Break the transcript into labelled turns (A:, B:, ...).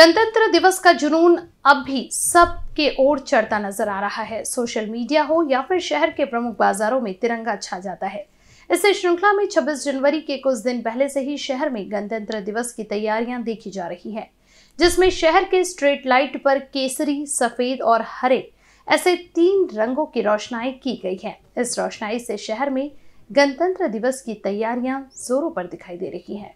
A: गणतंत्र दिवस का जुनून अब भी सबके ओर चढ़ता नज़र आ रहा है। सोशल मीडिया हो या फिर शहर के प्रमुख बाजारों में तिरंगा छा जाता है। इस श्रृंखला में 26 जनवरी के कुछ दिन पहले से ही शहर में गणतंत्र दिवस की तैयारियाँ देखी जा रही हैं, जिसमें शहर के स्ट्रीट लाइट पर केसरी, सफ़ेद और हरे ऐसे तीन रंगों की रोशनाई की गई है। इस रोशनाई से शहर में गणतंत्र दिवस की तैयारियाँ जोरों पर दिखाई दे रही हैं।